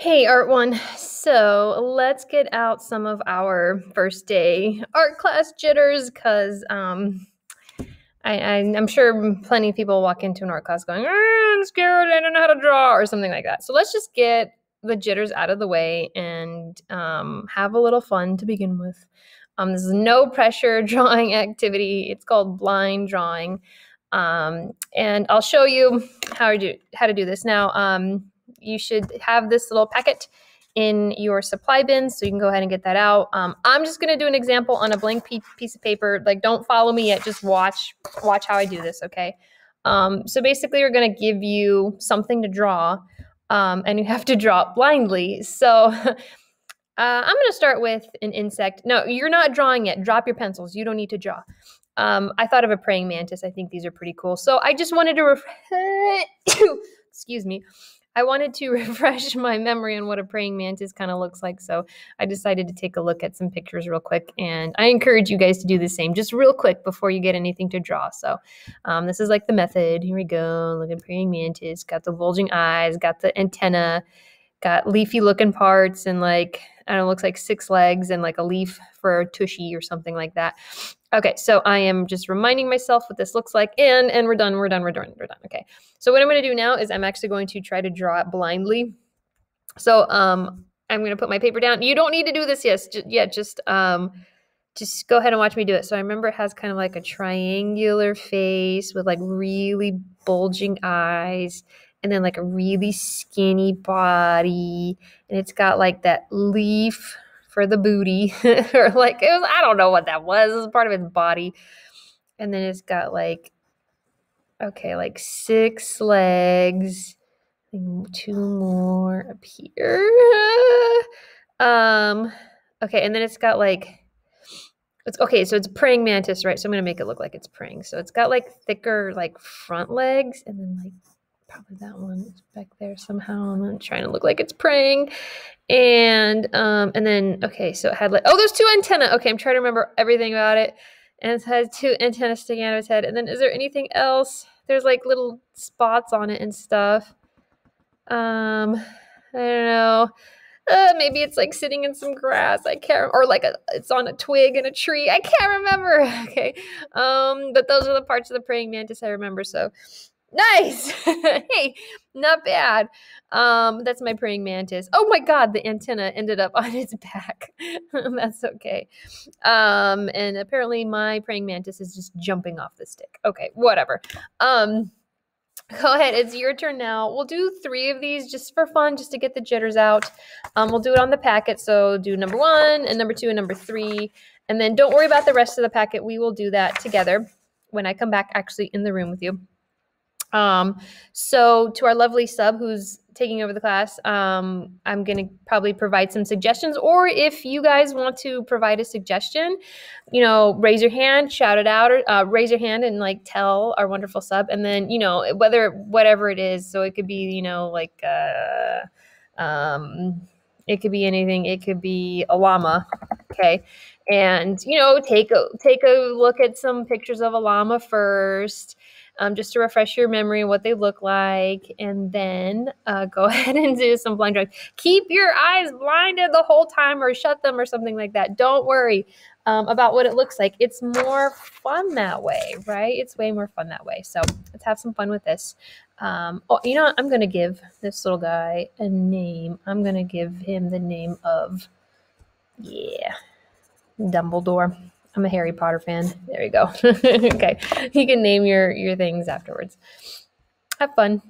Hey, Art One. So let's get out some of our first day art class jitters because um, I, I, am sure plenty of people walk into an art class going, "Ah, I'm scared, I don't know how to draw, or something like that. So let's just get the jitters out of the way and um, have a little fun to begin with. Um, this is no pressure drawing activity. It's called blind drawing. Um, and I'll show you how to do, how to do this. Now, um, you should have this little packet in your supply bin so you can go ahead and get that out. Um, i'm just going to do an example on a blank piece of paper. Like don't follow me yet. Just watch watch how i do this okay? Um, so basically we're going to give you something to draw um, and you have to draw blindly. So uh, i'm going to start with an insect. No you're not drawing yet. Drop your pencils. You don't need to draw. Um, i thought of a praying mantis. I think these are pretty cool. So i just wanted to excuse me I wanted to refresh my memory on what a praying mantis kind of looks like. So I decided to take a look at some pictures real quick. And I encourage you guys to do the same, just real quick before you get anything to draw. So um, this is like the method. Here we go. Look at praying mantis. Got the bulging eyes, got the antenna, got leafy looking parts, and like, I don't know, looks like six legs and like a leaf for a tushy or something like that. Okay, so I am just reminding myself what this looks like, and and we're done, we're done, we're done, we're done. Okay, so what I'm going to do now is I'm actually going to try to draw it blindly. So um, I'm going to put my paper down. You don't need to do this yes, just, yet. Just um, just go ahead and watch me do it. So I remember it has kind of like a triangular face with like really bulging eyes, and then like a really skinny body, and it's got like that leaf for the booty or like it was I don't know what that was. It was part of its body. And then it's got like okay, like six legs. Two more up here. um okay, and then it's got like it's okay, so it's praying mantis, right? So I'm gonna make it look like it's praying. So it's got like thicker like front legs and then like probably that one is back there somehow. I'm trying to look like it's praying. And um, and then okay, so it had like oh, there's two antenna. Okay, I'm trying to remember everything about it. And it has two antennas sticking out of its head. And then is there anything else? There's like little spots on it and stuff. Um, I don't know. Uh, maybe it's like sitting in some grass. I can't, or like a, it's on a twig in a tree. I can't remember. Okay. Um, but those are the parts of the praying mantis I remember. So Nice. hey, not bad. Um, that's my praying mantis. Oh my god, the antenna ended up on its back. that's okay. Um, and apparently my praying mantis is just jumping off the stick. Okay, whatever. Um, go ahead. It's your turn now. We'll do three of these just for fun, just to get the jitters out. Um, we'll do it on the packet. So do number one and number two and number three. And then don't worry about the rest of the packet. We will do that together when I come back actually in the room with you. Um, so to our lovely sub who's taking over the class, um, I'm going to probably provide some suggestions. Or if you guys want to provide a suggestion, you know, raise your hand, shout it out, or uh, raise your hand and like tell our wonderful sub. And then, you know, whether, whatever it is. So it could be, you know, like, uh, um, it could be anything. It could be a llama. Okay. And, you know, take a, take a look at some pictures of a llama first um, just to refresh your memory what they look like. And then uh, go ahead and do some blind drawing. Keep your eyes blinded the whole time or shut them or something like that. Don't worry um, about what it looks like. It's more fun that way, right? It's way more fun that way. So let's have some fun with this. Um, oh, you know what? I'm going to give this little guy a name. I'm going to give him the name of, yeah, Dumbledore. I'm a Harry Potter fan. There you go. okay. You can name your your things afterwards. Have fun.